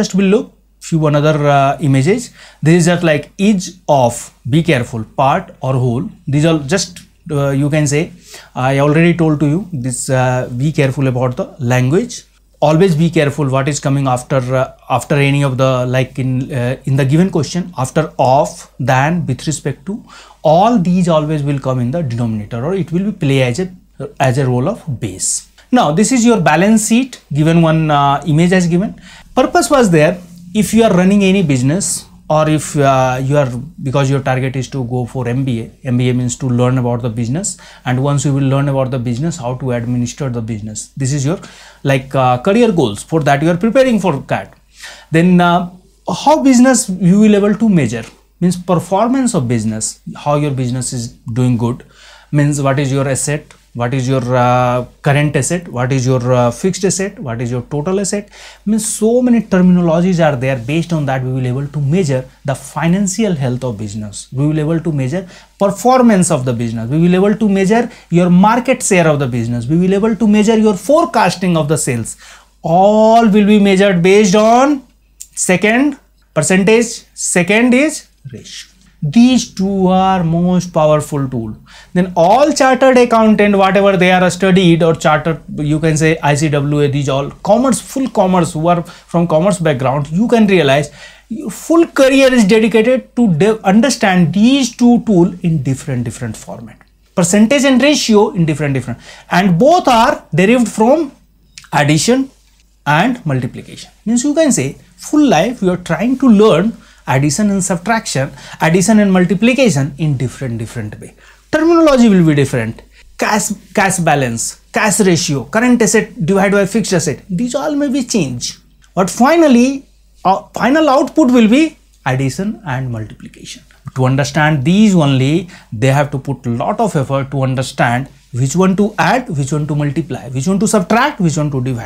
just we'll look few another uh, images. This is just like each of be careful part or whole. These are just uh, you can say i already told to you this uh, be careful about the language. Always be careful what is coming after uh, after any of the like in uh, in the given question after of than with respect to. All these always will come in the denominator or it will be play as a as a role of base now this is your balance sheet. Given one uh, image as given. Purpose was there. If you are running any business or if uh, you are because your target is to go for mba mba means to learn about the business. And once you will learn about the business how to administer the business. This is your like uh, career goals. For that you are preparing for that. Then uh, how business you will able to measure? Means performance of business. How your business is doing good. Means what is your asset what is your uh, current asset? What is your uh, fixed asset? What is your total asset? I means so many terminologies are there. Based on that we will able to measure the financial health of business. We will able to measure performance of the business. We will able to measure your market share of the business. We will able to measure your forecasting of the sales. All will be measured based on second percentage. Second is ratio these two are most powerful tool. Then all chartered accountant whatever they are studied or chartered you can say icwa these all commerce full commerce who are from commerce background you can realize full career is dedicated to understand these two tool in different different format. Percentage and ratio in different different. And both are derived from addition and multiplication. Means you can say full life you are trying to learn addition and subtraction addition and multiplication in different different way. Terminology will be different. Cash cash balance cash ratio current asset divided by fixed asset these all may be changed. But finally uh, final output will be addition and multiplication. To understand these only they have to put lot of effort to understand which one to add which one to multiply which one to subtract which one to divide